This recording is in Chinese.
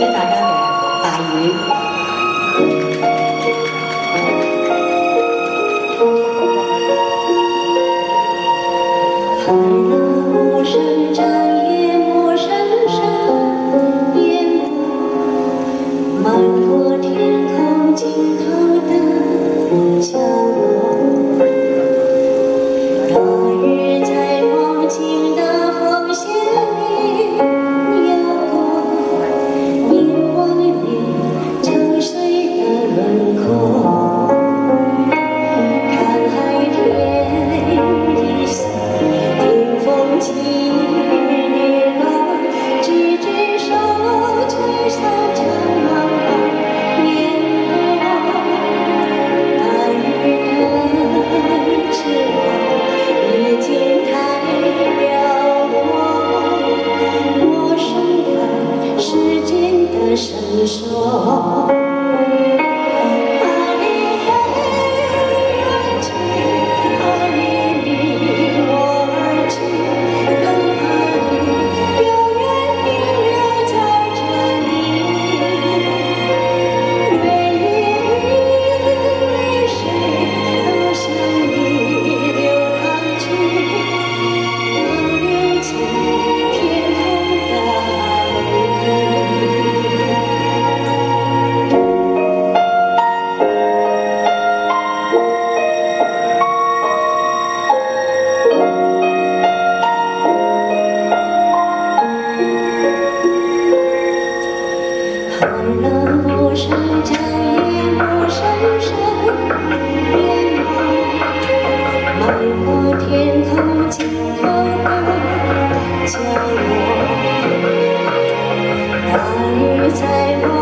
听大家嘅大鱼。只说。我身长夜无声，深，漫过天空尽头的角落，大在落。